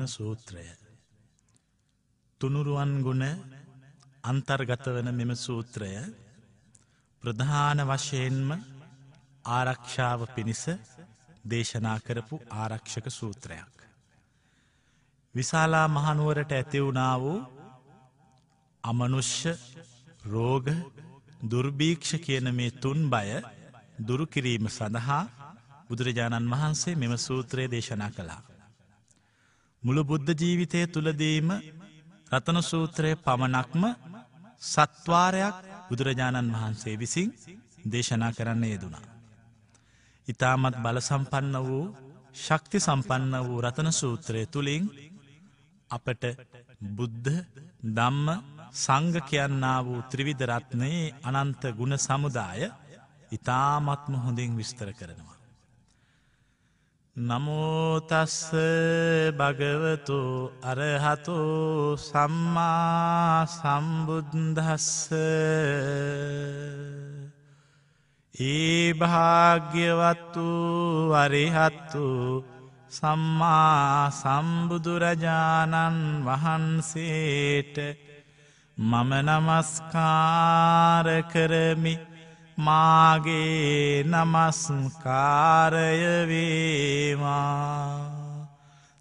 රතන සූත්‍රය තුනුරුවන් ගුණ අන්තර්ගත වන මෙම සූත්‍රය ප්‍රධාන වශයෙන්ම ආරක්ෂාව පිණිස දේශනා කරපු ආරක්ෂක සූත්‍රයක්. විශාලා මහනුවරට ඇතිවුණා වූ අමනුෂ්‍ය රෝග දුර්භීක්ෂ කියන මේ තුන් බය දුරුකිරීම සඳහා බුදුරජාණන් වහන්සේ මෙම සූත්‍රය දේශනා කළා. මුළු බුද්ධ ජීවිතය තුළදීම රතන සූත්‍රය පමණක්ම සත්වාරයක් බුදුරජාණන් වහන්සේ විසින් දේශනා කරන්න යෙදුනා. ඉතාමත් බල සම්පන්න වූ ශක්ති සම්පන්න වූ රතන සූත්‍රය තුළින් අපට බුද්ධ දම්ම සංග කියන්නා වූ ත්‍රිවිධරත්නයේ අනන්ත ගුණ සමුදාය ඉතාමත්ම හොඳින් විස්තර කරනවා. නමෝතස්ස භගවතු අරහතු සම්මා සම්බුද්ධස්ස ඒ භාග්‍යවත්තු වරිහත්තු සම්මා සම්බුදුරජාණන් වහන්සේට මම නමස්කාර කරමි. මාගේ නමස්කාරයවේවා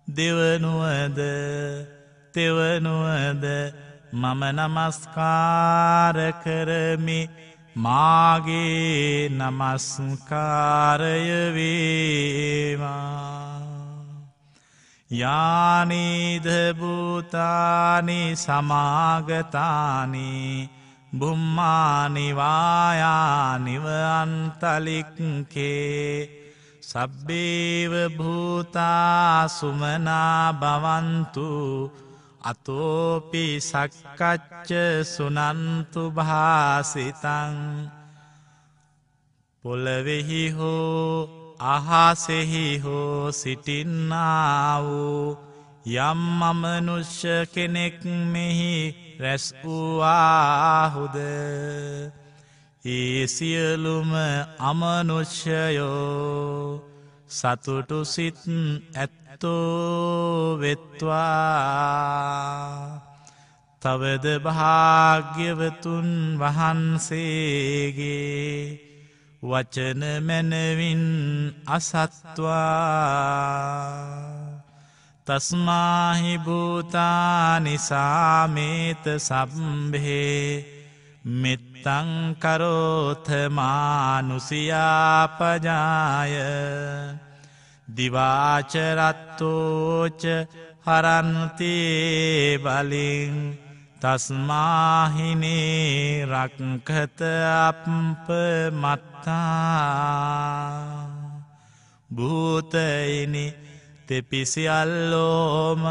දෙවනුවද තෙවනුවද මම නමස්කාර කරමි. මාගේ නමස්කාරයවේවා යානීදභූතානි සමාගතානී බුම්මානිවායානිව අන්තලික්කේ සබ්බේව භූතා සුමනා බවන්තු අතෝපි සක්කච්ච සුනන්තු භාසිතං පොළවෙහි හෝ අහාසෙහි හෝ සිටින්නාවූ යම් අමනුෂ්‍ය කෙනෙක් මෙහි රැස් වූවාහුද? ඒ සියලුම අමනුෂ්‍යයෝ සතුටු සිත් ඇත්තෝ වෙත්වා. තවද භාග්‍යවතුන් වහන්සේගේ වචන මැනවින් අසත්වා. තස්මාහි භූතානිසාමේත සබ්භේ මෙත්තංකරෝථමානුසියාපජාය දිවාචරත්තෝච හරන්තියේ බලින් තස්මාහිනේ රක්කත අපප මත්තා භූතයිනි තෙපිසිියල්ලෝම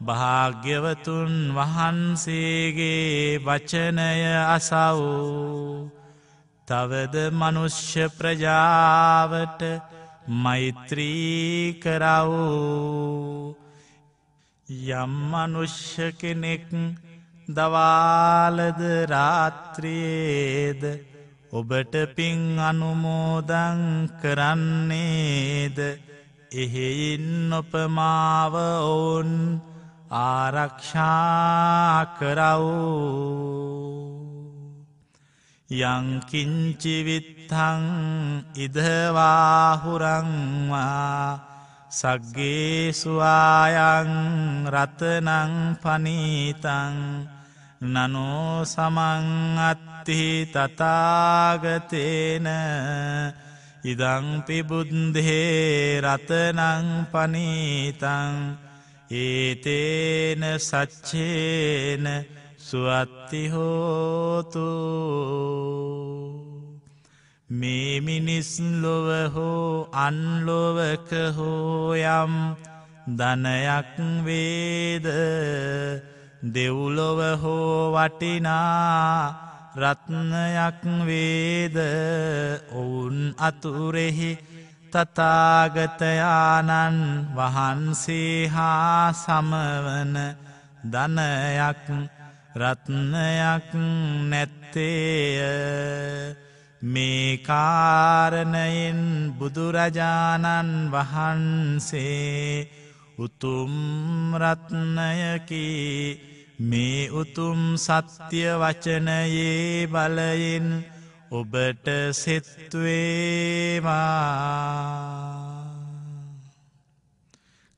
භාග්‍යවතුන් වහන්සේගේ වචනය අසවූ. තවද මනුෂ්‍ය ප්‍රජාවට මෛත්‍රී කරවූ. යම් මනුෂ්‍ය කෙනෙක් දවාලද රාත්‍රයේද ඔබට පින් අනුමෝදං කරන්නේද? එහෙයින් නොපමාව ඔවුන් ආරක්ෂා කරවූ. යංකින්චිවිත්තං ඉදවාහුරංවා. සග්ගේසුවායන් රතනං පනීතං. නනෝ සමං අත්තිහි තතාගතේන ඉදංපි බුද්ධේ රතනං පනීතං ඒතේන සච්චේන සුවත්තිහෝතු මේ මිනිස් ලොව හෝ අන්ලොවක හෝයම් දනයක් වේද දෙව්ලොව හෝ වටිනා රත්නයක් වේද? ඔවුන් අතුරෙහි තතාගතයානන් වහන්සේ හා සමවන දනයක් රත්නයක් නැත්තේය. මේ කාරණයෙන් බුදුරජාණන් වහන්සේ උතුම් රත්නයකි. මේ උතුම් සත්‍ය වචනයේ බලයෙන් ඔබට සෙත්වේවා.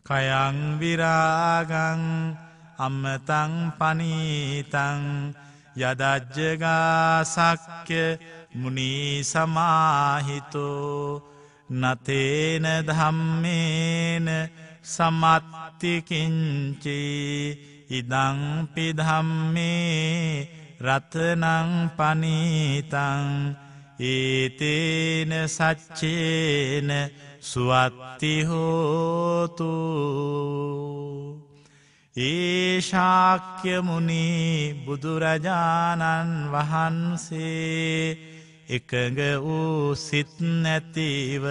කයංවිරාගං අම්මතං පනීතං යදජ්ජගාසක්්‍ය මුණී සමාහිතෝ. නතේන ධම්මේන සමත්තිකිංචී ඉදංපිධම්මේ රතනං පනීතං ඒතේන සච්චේන සුවත්තිහෝතු ඒශාක්‍යමුණී බුදුරජාණන් වහන්සේ එකඟ වූ සිත් නැතිව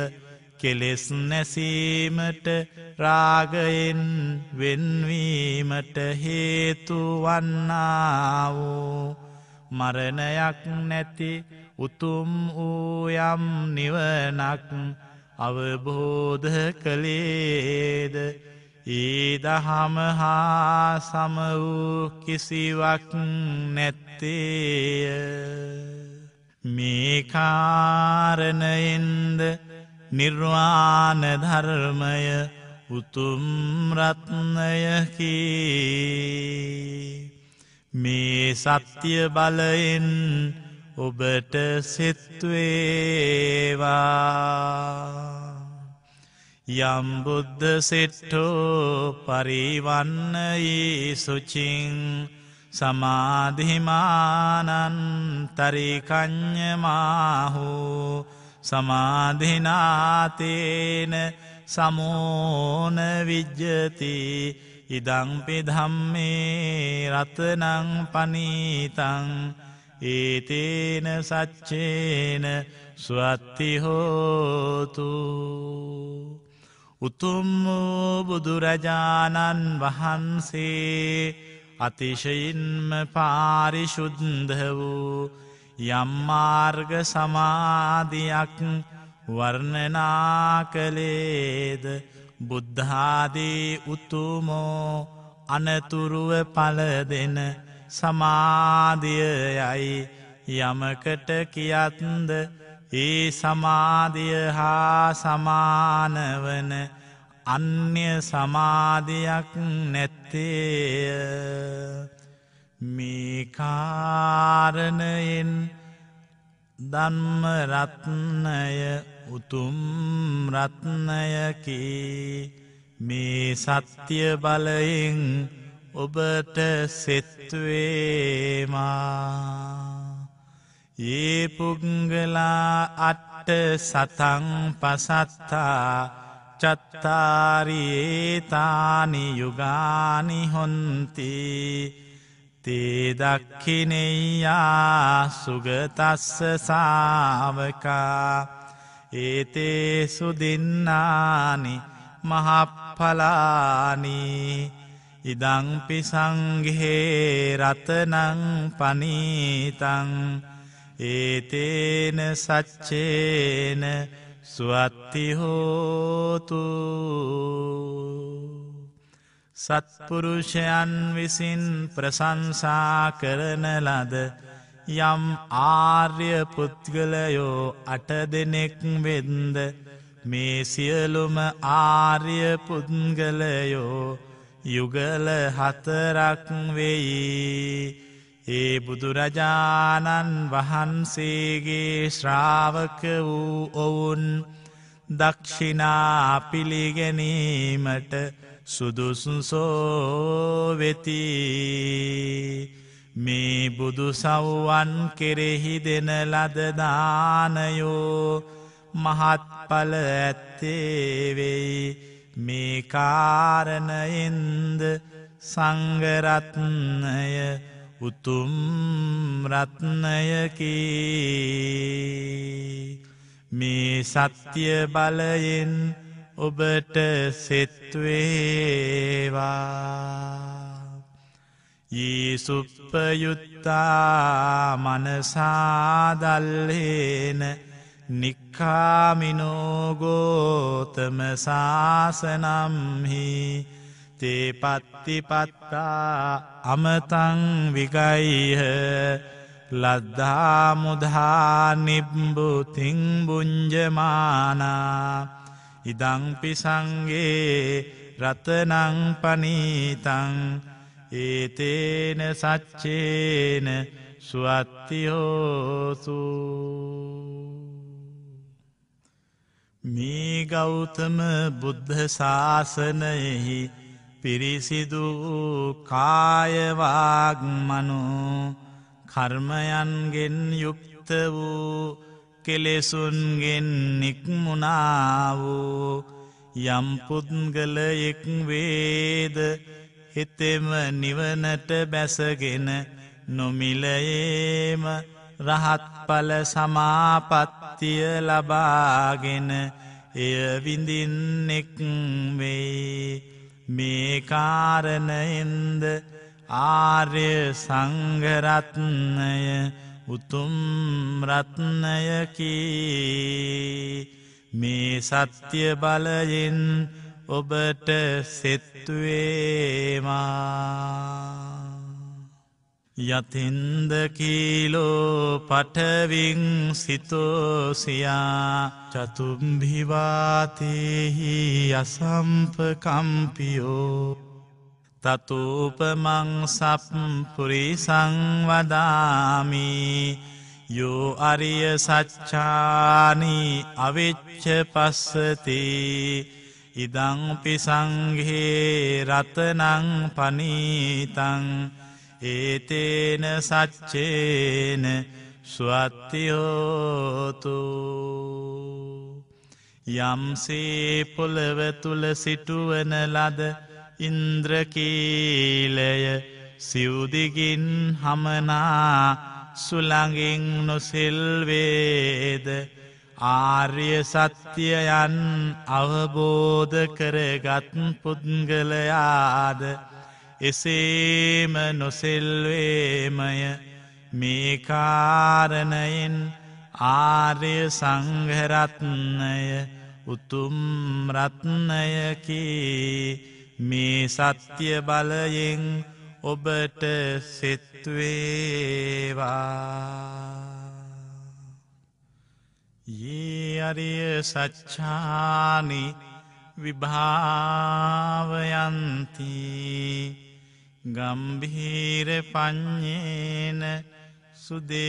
කෙලෙස් නැසීමට රාගයෙන් වෙන්වීමට හේතු වන්නා වූ මරණයක් නැති උතුම් වූ යම් නිවනක් අවබෝධ කළේද? ඒ දහම හා සම වූ කිසිවක් නැත්තේය. මේකාරණයෙන්ද නිර්වාණ ධර්මය උතුම් රත්නයකි මේ සත්‍ය බලයෙන් ඔබට සිත්වේවා. යම්බුද්ධ සෙට්ටෝ පරිවන්නයේ සුචිං සමාධිමානන්තරිකං්ඥමාහු සමාධිනාතේන සමෝන විජ්ජති ඉදංපි ධම්මේ රතනං පනීතං ඒතේන සච්චේන ස්වත්තිහෝතු උතුම් වූ බුදුරජාණන් වහන්සේ අතිශයින්ම පාරිශුද්ධ වූ යම්මාර්ග සමාධයක් වර්ණනා කළේද? බුද්ධාදී උතුමෝ අනතුරුව පල දෙන සමාධියයයි යමකට කියත්ද? ඒ සමාධිය හා සමානවන අන්‍ය සමාධයක් නැත්තේය. මේකාරණයෙන් දම්මරත්නය උතුම් රත්නයකි මේ සත්‍ය බලයෙන් ඔබට සෙත්වේමා. ඒ පුංගලා අට්ට සතං පසත්තා චත්තාරියේතානි යුගානි හොන්ති. තේදක්කිනෙයා සුගතස්ස සාවකා ඒතේ සුදින්නානි මහප්පලානී ඉදංපි සංඝේ රතනං පනීතං ඒතේන සච්චේන ස්වත්තිහෝතු සත්පුරුෂයන් විසින් ප්‍රසංසා කරන ලද යම් ආර්ය පුද්ගලයෝ අට දෙනෙක් වෙන්ද මේ සියලුම ආර්ය පුද්ගලයෝ යුගල හතරක් වෙයි. ඒ බුදුරජාණන් වහන්සේගේ ශ්‍රාවක වූ ඔවුන් දක්ෂිනා පිළිගැනීමට සුදුසුසෝ වෙති මේ බුදු සව්වන් කෙරෙහි දෙන ලදදානයෝ මහත්ඵල ඇත්තේවෙයි මේ කාරණයෙන්ද සංගරත්නය උතුම් රත්නයකි මේ සත්‍ය බලයෙන් ඔබට සෙත්වේවා. යේසුප්පයුත්තා මනසාදල්හේන නික්කාමිනෝගෝතම ශාසනම්හි තේ පත්තිපත්තා අමතං විගයිහ. ලද්දා මුදහා නිබ්බුතිං බුංජමානා ඉදංපිසංගේ රතනං පනීතං ඒතේන සච්චේන සුවත්තියෝසු මේ ගෞතම බුද්ධ ශාසනයෙහි පිරිසිදු කායවාග මනු කර්මයන්ගෙන් යුක්ත වූ කෙලෙසුන්ගෙන් නික්මුණාවූ යම්පුද්ගලයෙක් වේද හිතෙම නිවනට බැසගෙන නොමිලයේම රහත්ඵල සමාපත්තිය ලබාගෙන එය විඳින්නෙක් වෙයි මේ කාරණයෙන්ද ආර්ය සංගරත්නය උතුම් රත්නයකි. මේ සත්‍ය බලයෙන් ඔබට සෙත්තුවේමා යතින්දකීලෝ පටවිං සිතෝසියා. චතුම්භිවාතයෙහි අසම්පකම්පියෝ. තතූපමං සප්පුරි සංවදාමි යෝ අරිය සච්චානී අවිච්ච පස්සති। ඉදංපි සංගේ රතනං පනීතං। ඒතේන සච්චේන ස්වත්තියෝතු। යම්සේ පොළව තුළ සිටුවන ලද ඉන්ද්‍රකීලය සිව්දිගින් හමනා සුළඟින් නොසෙල්වේද ආර්ය සත්‍යයන් අවබෝධ කරගත් පුද්ගලයාද එසේම නොසෙල්වේමය. මේකාරණයෙන් ආර්ය සංඝරත්නය උතුම් රත්නයකි. මේ සත්‍ය බලයෙන් ඔබට සෙත්වේවා. ඒ අරිය සච්චානි විභාවයන්ති ගම්භීර පඥ්ඥේන සුදේසිතානී.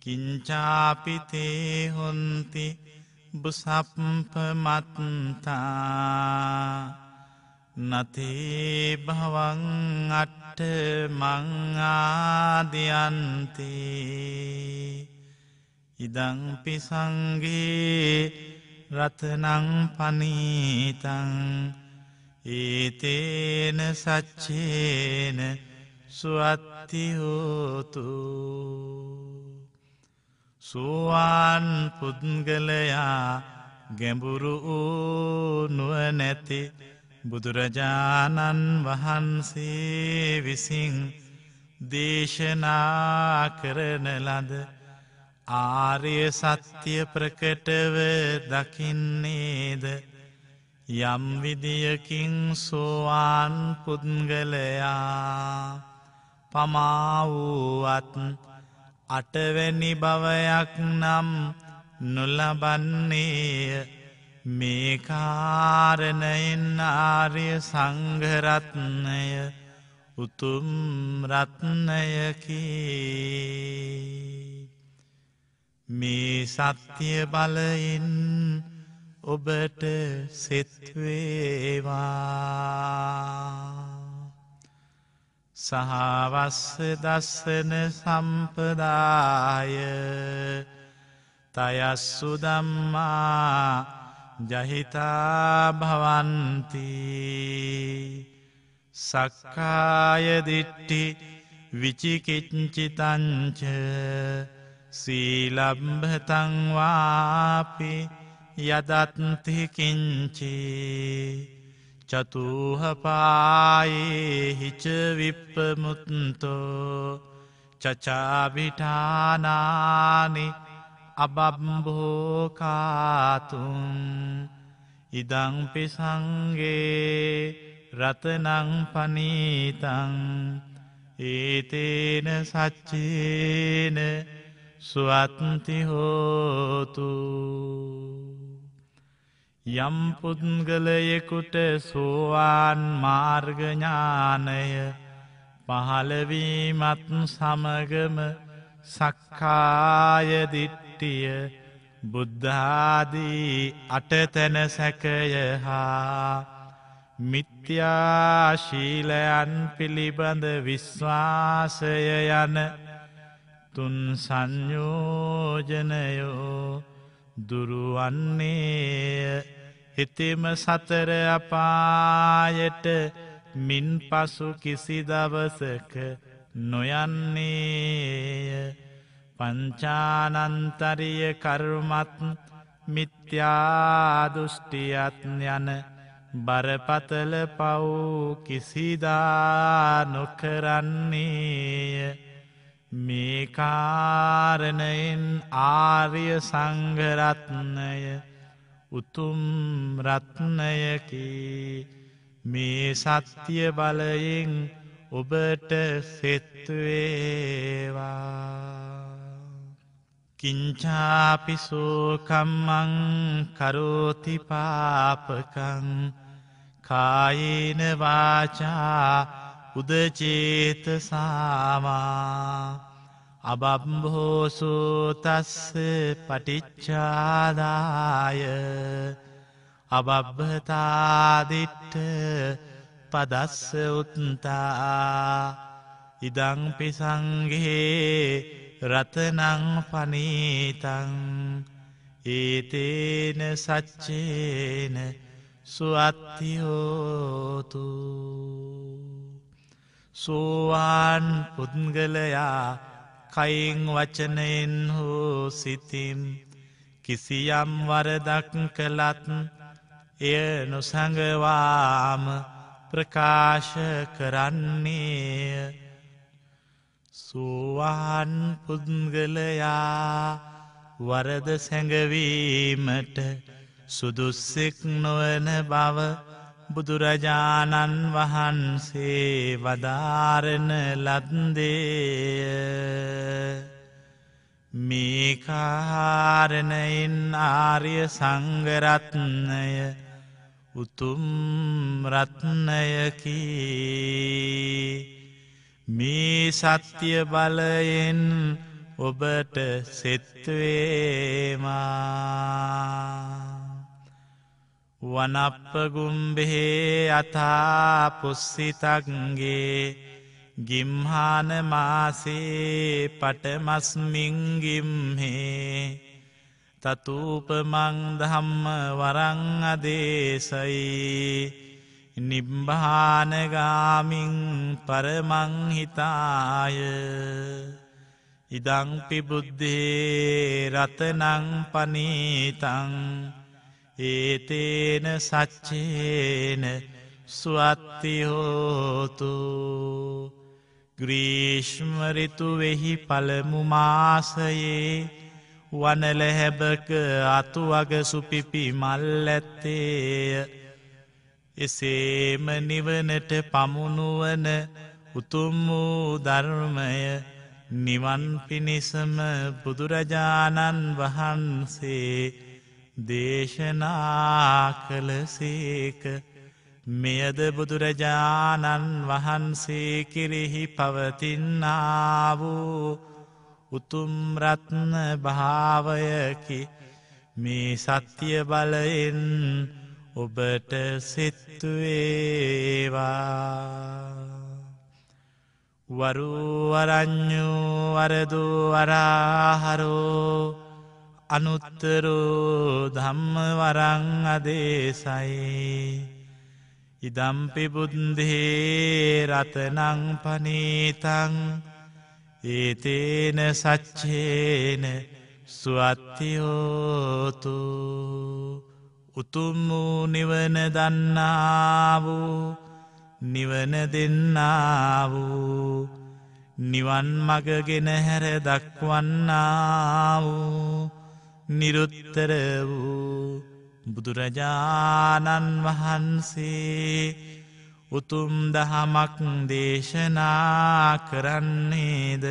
කිංචාපිතේ හොන්ති බුසප්පමත්තා නතේ භවන් අට්ට මංආදයන්ති ඉදංපිසංගේ රතනං පනීතං ඒතේන සච්චේන සුවත්තිහෝතු සුවාන් පුද්ගලයා ගැඹුරු නුව නැති බුදුරජාණන් වහන්සේ විසින් දේශනා කරන ලද ආර්ය සත්‍ය ප්‍රකටව දකින්නේද? යම් විදියකින් සෝවාන් පුද්ගලයා පමාවූවත් අටවැනි භවයක් නම් නොලබන්නේය. මේකාරණයෙන් ආර්ය සංඝරත්නය උතුම් රත්නයකී මේ සත්‍යය බලයෙන් ඔබට සෙත්වේවා සහවස්ස දස්සන සම්පදාය. තයස්සු දම්මා ජහිතා භවන්ති සක්කායදිට්ටි විචිකිච්චිතංච සීලබ්භතංවාපි යදත්තිකිංචි චතුහපායේ හිච විප්පමුත්තෝ චචාබිටානානි අබම්භෝකාතුන් ඉදංපි සංගේ රතනං පනීතං ඒතේන සච්චේන සුවත්ති හෝතු යම් පුද්ගලයෙකුට සෝවාන් මාර්ගඥානය පහළවීමත් සමගම සක්කායදිට්ටිය බුද්ධාදී අටතැන සැකය හා මිත්‍යාශීලයන් පිළිබඳ විශ්වාසය යන තුන් සංයෝජනයෝ දුරුවන්නේය. හිතෙම සතර අපායට මින් පසු කිසි දවසක නොයන්නේය. පංචානන්තරිය කරුමත් මිත්‍යාදුෘෂ්ටියත් යන බරපතල පව් කිසිදා නොකරන්නේය. මේකාරණයෙන් ආර්ය සංගරත්නය උතුම් රත්නයකි. මේ සත්‍ය බලයෙන් ඔබට සෙත්තුවේවා කිංචාපිසෝකම්මං කරෝති පාපකං. කායේන වාචා උදචේත සාමා. අබම්භෝසෝතස්ස පටිච්චාදාය අබබ්භතාදිට්ට පදස්ස උත්තා ඉදංපිසංගේ රතනං පනීතං ඒතේන සච්චේන සුවත්තියෝතු සෝවාන් පුද්ගලයා කයින් වචනයෙන් හෝ සිතිම් කිසියම් වරදක් කළත් එය නොසඟවාම ප්‍රකාශ කරන්නේ සෝවාන් පුද්ගලයා වරද සැඟවීමට සුදුස්සෙක් නොවන බව බුදුරජාණන් වහන්සේ වදාරණ ලද්දේය. මේකාරණයින් ආර්ය සංගරත්නය උතුම් රත්නයකී මේ සත්‍ය බලයෙන් ඔබට සෙත්වේමා වනප්පගුම්බෙහේ අතා පුස්සිතක්ගේ ගිම්හාන මාසේ පටමස්මිංගිම්හේ තතුූපමං දහම්ම වරං අදේශයි නිබ්භානගාමින් පරමංහිතාය. ඉදංපි බුද්ධේ රතනං පනීතං ඒතේන සච්චේන ස්වත්තිහෝතු ග්‍රීශ්මරිතුවෙහි පළමු මාසයේ වනලැහැබක අතුවග සුපිපි මල් ඇත්තේය එසේම නිවනට පමුණුවන උතුම් වූ ධර්මය නිවන් පිණිසම බුදුරජාණන් වහන්සේ දේශනා කළසේක මෙයද බුදුරජාණන් වහන්සේ කිරෙහි පවතින්නා වූ උතුම්රත්න භාවයකි. මේ සත්‍ය බලයෙන් ඔබට සිත්තුවේවා වරුවරං්ඥු වරදු වරාහරෝ අනුත්තරෝ ධම්ම වරං අදේසයි ඉදම්පි බුද්ධේ රතනං පනීතං. ඒතේන සච්චේන ස්වත්තියෝතු. උතුම් වූ නිවන දන්නාවූ නිවන දෙන්නාවූ නිවන් මගගෙන හැර දක්වන්නාවූ නිරුත්තර වූ බුදුරජාණන් වහන්සේ උතුම් දහමක් දේශනා කරන්නේද?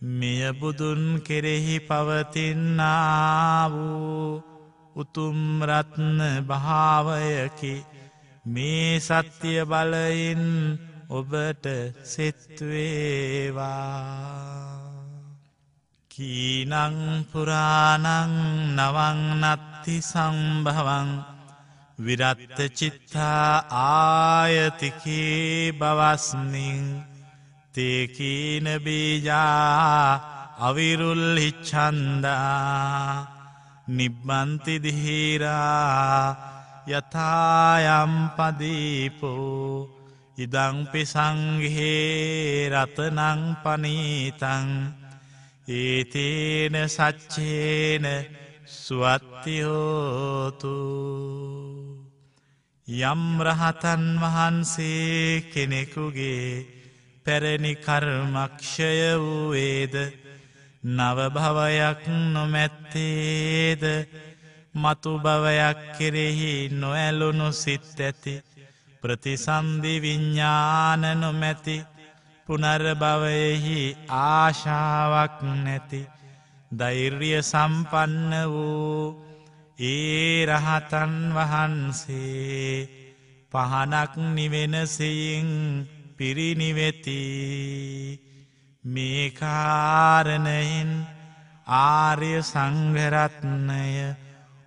මෙය බුදුන් කෙරෙහි පවතින්නා වූ උතුම්රත්න භාවයකි. මේ සත්‍යය බලයින් ඔබට සෙත්වේවා කීනං පුරාණං නවංනත්ති සම්භවං විරත්ත චිත්තා ආයතිකේ බවස්නිං තේකීන බීජා අවිරුල්හිච්චන්දා නිබ්බන්තිදිහිරා යථායම්පදීපෝ ඉදංපි සංගේ රතනං පනීතං ඒතේන සච්චේන සුවත්තිහෝතු යම් රහතන් වහන්සේ කෙනෙකුගේ පැරණි කර්මක්ෂය වූේද නවභවයක් නොමැත්තේද මතු භවයක් කෙරෙහි නොඇලුණු සිත් ඇති ප්‍රතිසන්ධි විඤ්ඥාන නොමැති පුනරභවයෙහි ආශාවක් නැති දෛර්ය සම්පන්න වූ ඒ රහතන් වහන්සේ පහනක් නිවෙනසයින් පිරිනිවෙති. මේකාරණයෙන් ආර්ය සංඝරත්නය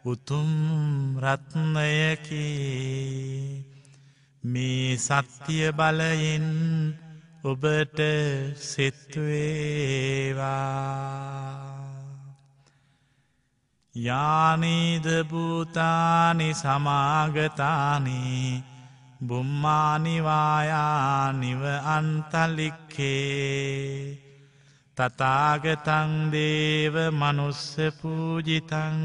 උතුම් රත්නයකි. මේ සත්‍යය බලයෙන් ඔබට සිත්වේවා. යානීද භූතානි සමාගතානී බුම්මානිවායානිව අන්තලික්කේ. තතාගතං දේව මනුස්ස පූජිතං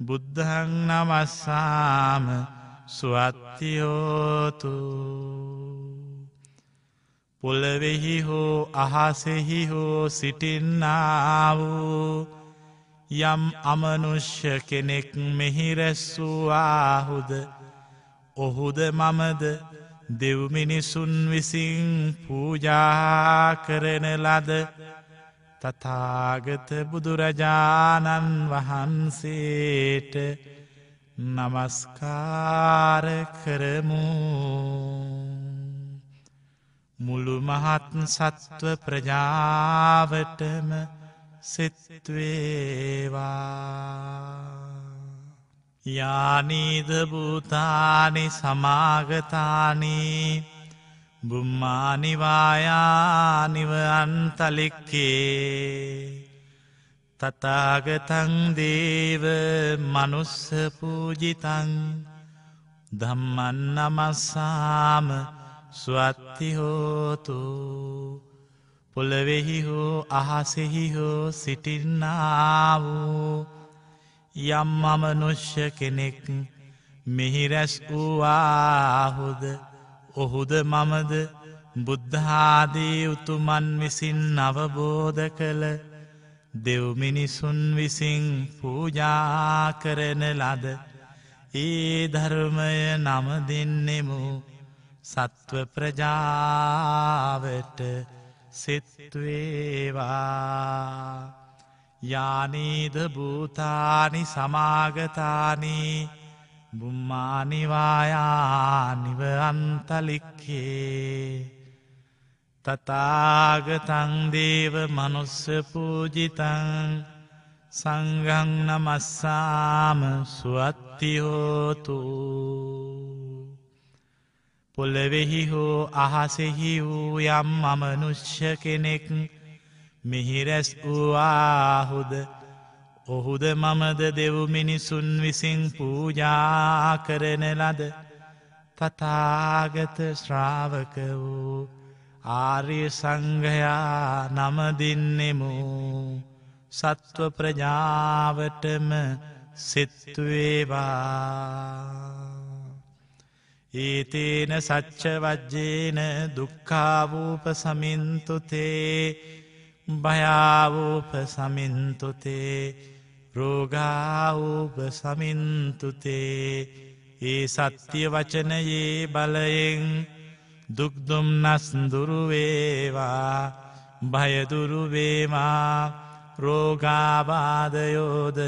බුද්ධං නමස්සාම ස්වත්තියෝතු. පොළවෙහි හෝ අහසෙහි හෝ සිටින්නාවූ යම් අමනුෂ්‍ය කෙනෙක් මෙහිරැස්සූවාහුද ඔහුද මමද? දෙව්මිනිසුන් විසින් පූජා කරන ලද තතාගත බුදුරජාණන් වහන්සේට නමස්කාර කරමූ. මුළු මහත් සත්ව ප්‍රජාවටම සිත්වේවා. යානීද භූතානි සමාගතානී බුම්මානිවායානිව අන්තලික්කේ. තතාගතං දේව මනුස්ස පූජිතං ධම්මන් නමස්සාම ස්වත්තිහෝතු පොළවෙහි හෝ අහසෙහි හෝ සිටින්නාවූ යම් අමනුෂ්‍ය කෙනෙක් මෙහිරැස් වූවාහුද ඔහුද මමද බුද්ධාදී උතුමන් විසින් අවබෝධ කළ දෙව්මිනිසුන් විසින් පූජා කරන ලද ඒ ධර්මය නම දෙන්නෙමු. සත්ව ප්‍රජාවට සිත්වේවා යානීද භූතානි සමාගතානී බුම්මානිවායානිව අන්තලික්කේ තතාගතංදේව මනුස්ස පූජිතං සංගං නමස්සාම සුවත්තියෝතුූ පොළවෙහි හෝ අහසෙහි වූ යම් අමනුෂ්‍ය කෙනෙක් මිහිරැස් වූවාහුද ඔහුද මමද දෙව්මිනිසුන් විසින් පූජා කරන ලද තතාගත ශ්‍රාවක වූ ආර්ය සංඝයා නමදින්නෙමු සත්ව ප්‍රජාවටම සිත්තුවේවා ඒතේන සච්චවජ්ජේන දුක්කාවූප සමින්තුතේ භයාවූප සමින්තුතේ රෝගාවූප සමින්තුතේ ඒ සත්‍යය වචනයේ බලයෙන් දුක්දුම්නස් දුරුවේවා භයදුරුවේවා රෝගාබාධයෝද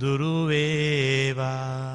දුරුවේවා